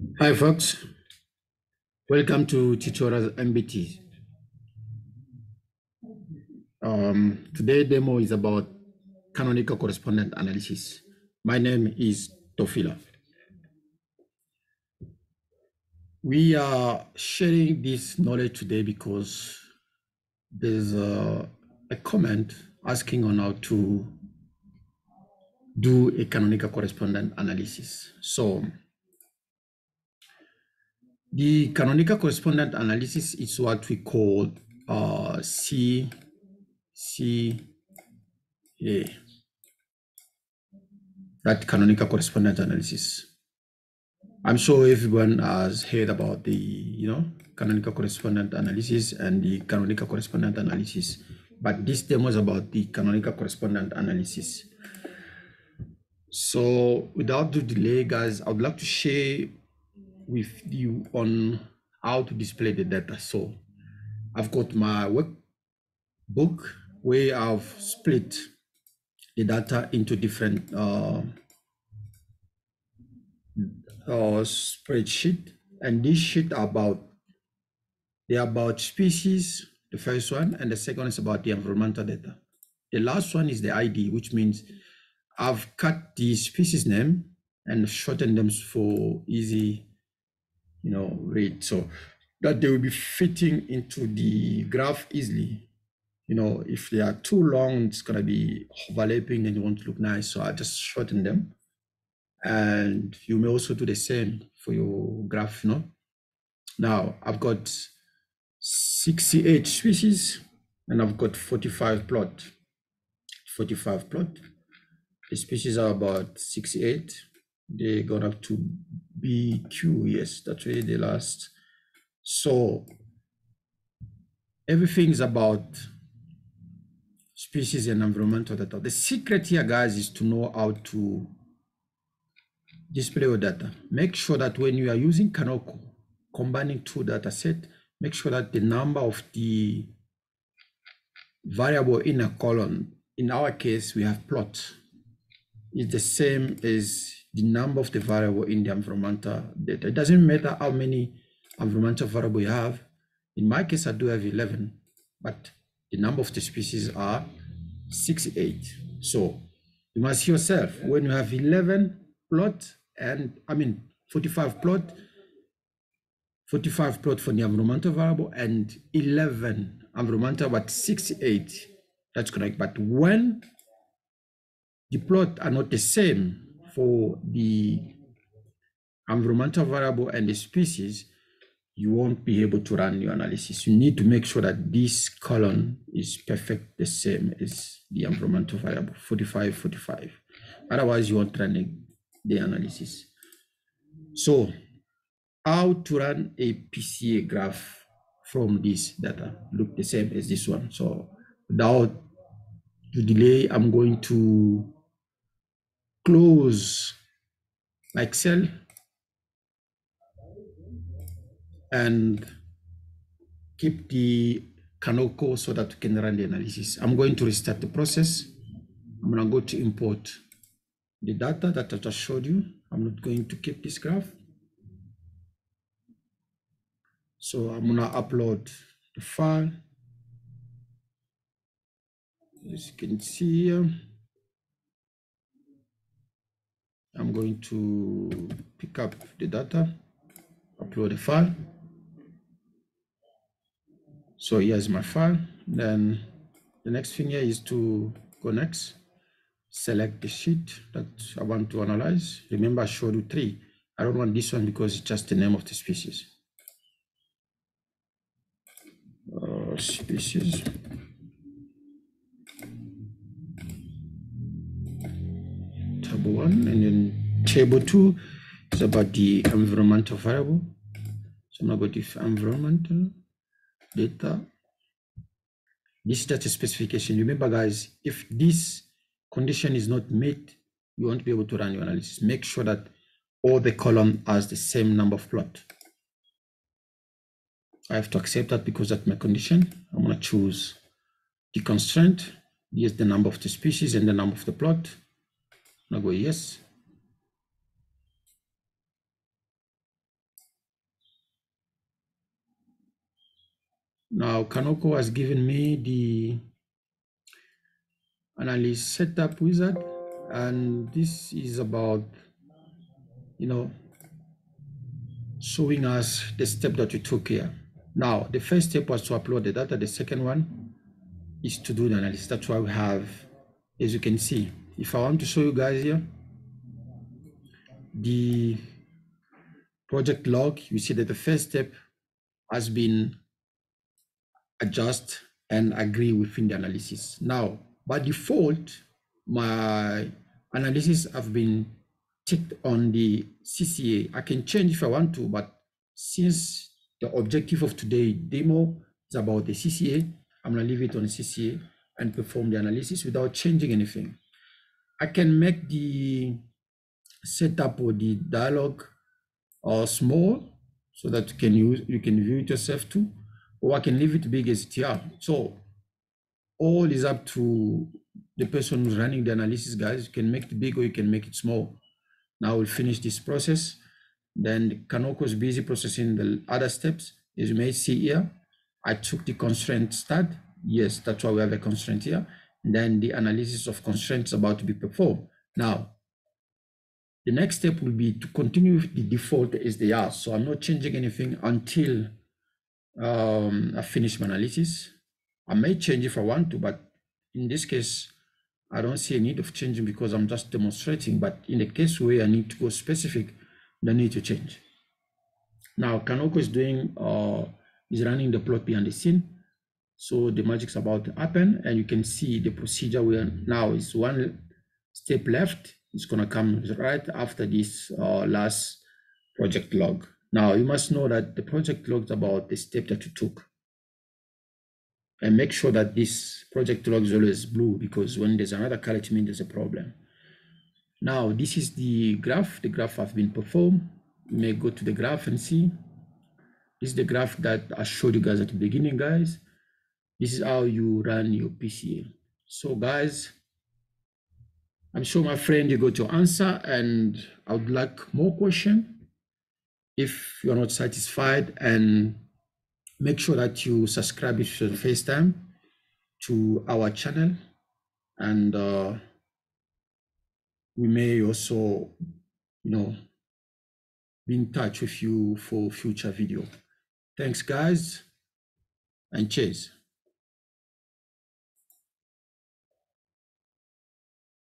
Hi, folks. Welcome to tutorial MBT. Um, today demo is about canonical correspondent analysis. My name is Tofila. We are sharing this knowledge today because there's a, a comment asking on how to do a canonical correspondent analysis. So the canonical correspondent analysis is what we call uh, C, C, A, that canonical correspondent analysis. I'm sure everyone has heard about the, you know, canonical correspondent analysis and the canonical correspondent analysis, but this demo is about the canonical correspondent analysis. So without the delay, guys, I would like to share with you on how to display the data. So I've got my workbook where I've split the data into different uh, uh, spreadsheet. And this sheet about they're about species, the first one, and the second is about the environmental data. The last one is the ID, which means I've cut the species name and shortened them for easy, you know, read. So that they will be fitting into the graph easily. You know, if they are too long, it's gonna be overlapping and it won't look nice. So I just shorten them. And you may also do the same for your graph, you know. Now I've got 68 species and I've got 45 plot. 45 plot. The species are about 68. They got up to BQ, yes, that's really the last. So everything is about species and environmental data. The secret here, guys, is to know how to display your data. Make sure that when you are using Canoco, combining two data set, make sure that the number of the variable in a column, in our case, we have plot, is the same as the number of the variable in the environmental data. It doesn't matter how many environmental variable you have. In my case, I do have 11, but the number of the species are 68. So you must see yourself, when you have 11 plot and I mean 45 plot, 45 plot for the environmental variable and 11 environmental, but 68. That's correct. But when the plot are not the same for the environmental variable and the species, you won't be able to run your analysis. You need to make sure that this column is perfect the same as the environmental variable, 45, 45. Otherwise, you won't run the, analysis. So how to run a PCA graph from this data look the same as this one. So without the delay, I'm going to close Excel and keep the Canoco so that we can run the analysis. I'm going to restart the process. I'm going to go to import the data that I just showed you. I'm not going to keep this graph. So I'm gonna upload the file. As you can see here, I'm going to pick up the data, upload the file. So here's my file. Then the next thing here is to go next, select the sheet that I want to analyze. Remember I showed you three. I don't want this one because it's just the name of the species. Uh, species. Table one and then table two is about the environmental variable. So I'm going to go environmental data. This is just a specification. Remember, guys, if this condition is not met, you won't be able to run your analysis. Make sure that all the column has the same number of plot. I have to accept that because that's my condition. I'm going to choose the constraint. Here's the number of the species and the number of the plot. I'm yes. Now, Canoco has given me the analysis setup wizard, and this is about, you know, showing us the step that you took here. Now, the first step was to upload the data. The second one is to do the analysis. That's why we have, as you can see, if I want to show you guys here, the project log, you see that the first step has been adjust and agree within the analysis. Now, by default, my analysis have been ticked on the CCA. I can change if I want to, but since the objective of today demo is about the CCA, I'm gonna leave it on CCA and perform the analysis without changing anything. I can make the setup or the dialogue uh, small so that you can use you can view it yourself too, or I can leave it big as TR. So all is up to the person who's running the analysis, guys. You can make it big or you can make it small. Now we'll finish this process. Then Canoco is busy processing the other steps. As you may see here, I took the constraint stat Yes, that's why we have a constraint here. Then the analysis of constraints about to be performed. Now, the next step will be to continue with the default as they are. So I'm not changing anything until um, I finish my analysis. I may change if I want to, but in this case, I don't see a need of changing because I'm just demonstrating. But in the case where I need to go specific, then need to change. Now, Canoco is doing, uh, is running the plot behind the scene. So the magic's about to happen and you can see the procedure where now is one step left. It's gonna come right after this uh, last project log. Now you must know that the project log is about the step that you took. And make sure that this project log is always blue because when there's another color, it means there's a problem. Now this is the graph. The graph has been performed. You may go to the graph and see. This is the graph that I showed you guys at the beginning, guys. This is how you run your PCA. So guys, I'm sure my friend you got your answer and I would like more question. If you're not satisfied and make sure that you subscribe if you're first time to our channel and uh, we may also, you know, be in touch with you for future video. Thanks guys and cheers.